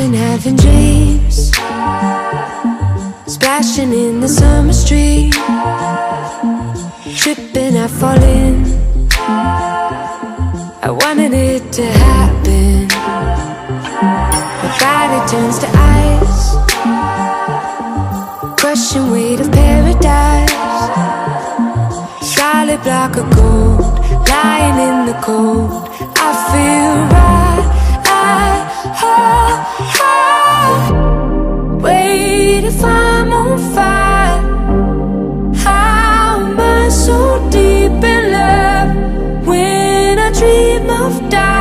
been having dreams. Splashing in the summer street. Tripping, I fall in I wanted it to happen. My body turns to ice. Crushing weight of paradise. Solid block of gold Lying in the cold i dream of dying?